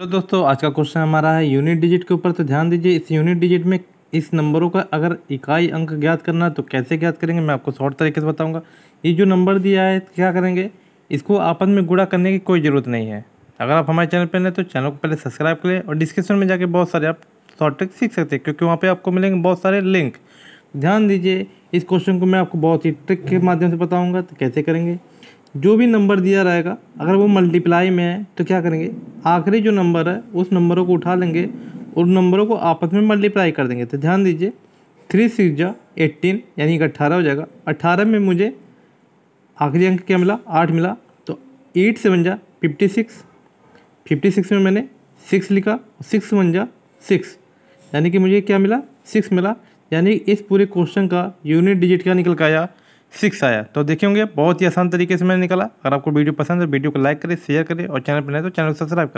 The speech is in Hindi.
तो दोस्तों, आज का क्वेश्चन हमारा है यूनिट डिजिट के ऊपर। तो ध्यान दीजिए, इस यूनिट डिजिट में इस नंबरों का अगर इकाई अंक ज्ञात करना है तो कैसे ज्ञात करेंगे? मैं आपको शॉर्ट तरीके से बताऊँगा। ये जो नंबर दिया है, क्या करेंगे? इसको आपस में गुड़ा करने की कोई ज़रूरत नहीं है। अगर आप हमारे चैनल पर हैं तो चैनल को पहले सब्सक्राइब करें और डिस्क्रिप्शन में जाके बहुत सारे आप शॉर्ट ट्रिक सीख सकते हैं, क्योंकि वहाँ पर आपको मिलेंगे बहुत सारे लिंक ध्यान दीजिए, इस क्वेश्चन को मैं आपको बहुत ही ट्रिक के माध्यम से बताऊँगा तो कैसे करेंगे? जो भी नंबर दिया रहेगा, अगर वो मल्टीप्लाई में है तो क्या करेंगे? आखिरी जो नंबर है, उस नंबरों को उठा लेंगे और नंबरों को आपस में मल्टीप्लाई कर देंगे। तो ध्यान दीजिए थ्री सिक्स जा एट्टीन यानी कि अट्ठारह हो जाएगा। अट्ठारह में मुझे आखिरी अंक क्या मिला? आठ मिला। तो एट से बन जा फिफ्टी सिक्स फिफ्टी सिक्स में मैंने सिक्स लिखा सिक्स वन जा सिक्स यानी कि मुझे क्या मिला? सिक्स मिला। यानी इस पूरे क्वेश्चन का यूनिट डिजिट क्या निकल के आया? सिक्स आया। तो देखे होंगे, बहुत ही आसान तरीके से मैंने निकाला। अगर आपको वीडियो पसंद है, वीडियो को लाइक करें शेयर करें और चैनल पर नहीं तो चैनल को सब्सक्राइब करें।